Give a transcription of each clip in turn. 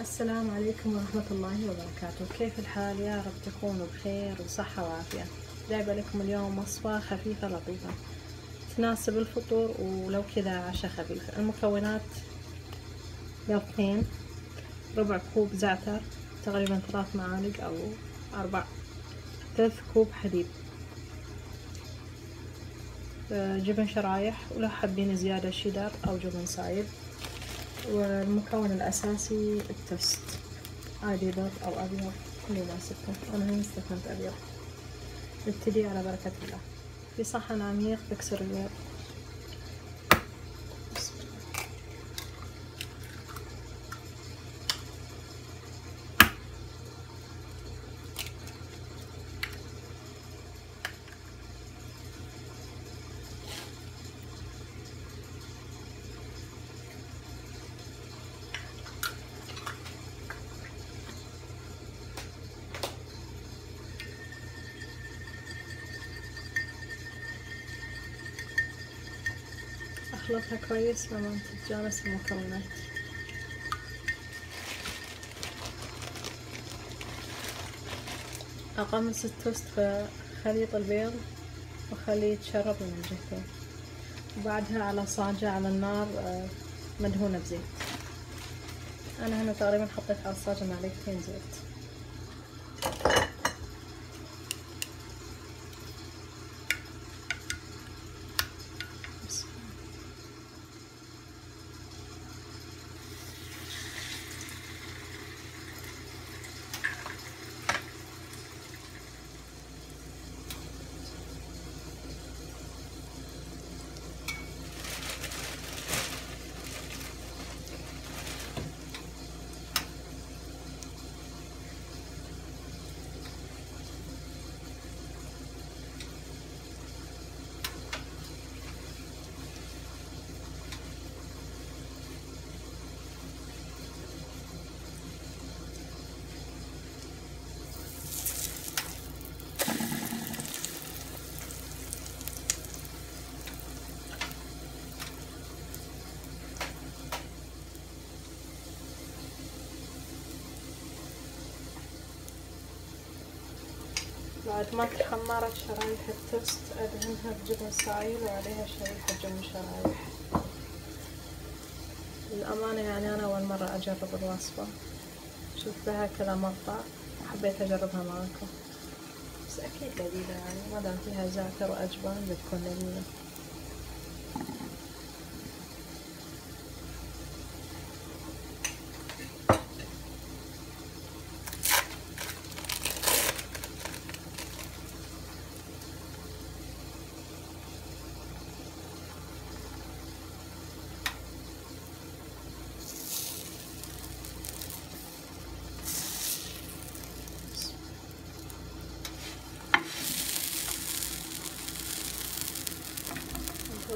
السلام عليكم ورحمة الله وبركاته. كيف الحال؟ يا رب تكونوا بخير وصحة وعافية. جايبة لكم اليوم وصفة خفيفة لطيفة. تناسب الفطور ولو كذا عشاء خفيف. المكونات بيضتين ربع كوب زعتر تقريبا ثلاث معالق أو أربع. ثلاث كوب حليب. آه، جبن شرايح ولو حابين زيادة شيدر أو جبن سايب والمكون الأساسي التوست. عادي بيض أو أبيض. كل يناسبكم أنا هنا استخدمت أبيض. نبتدي على بركة الله. في صحن عميق بكسر البيض بسم الله. أخلطها كويس لما تتجانس المكونات أقمص التوست في خليط البيض وخليه يتشرب من الجهتين وبعدها على صاجة على النار آه، مدهونة بزيت. أنا هنا تقريبا حطيت على الصاجة معلقتين زيت بسم الله. بعد ما تحمرت شرايح التوست أدهنها بجبن سايل وعليها شريحة جبن شرايح. للأمانة يعني أنا أول مرة أجرب الوصفة. شفت لها كذا مقطع وحبيت أجربها معاكم. بس أكيد لذيذة يعني. ما دام فيها زعتر وأجبان بتكون لذيذة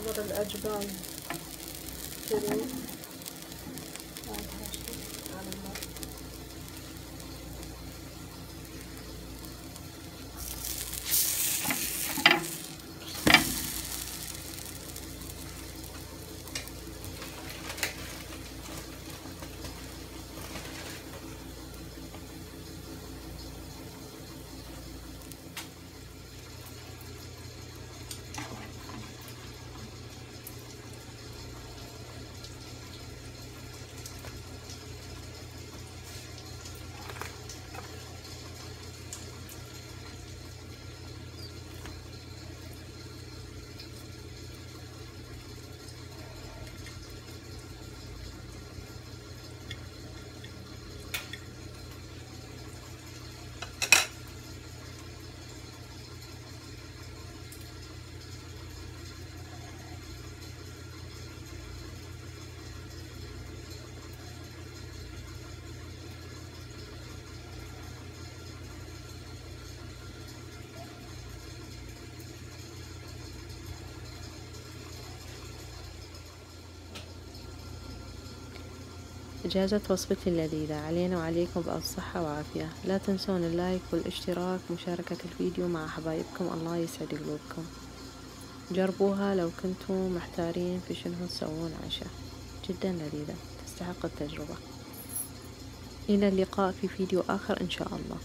انتظر الأجبان تروح بعدها شي على النار جازت وصفتي اللذيذة علينا وعليكم بألف صحة وعافية. لا تنسون اللايك والاشتراك مشاركة الفيديو مع حبايبكم الله يسعد قلوبكم. جربوها لو كنتوا محتارين في شنو تسوون عشاء جدا لذيذة. تستحق التجربة. إلى اللقاء في فيديو آخر إن شاء الله.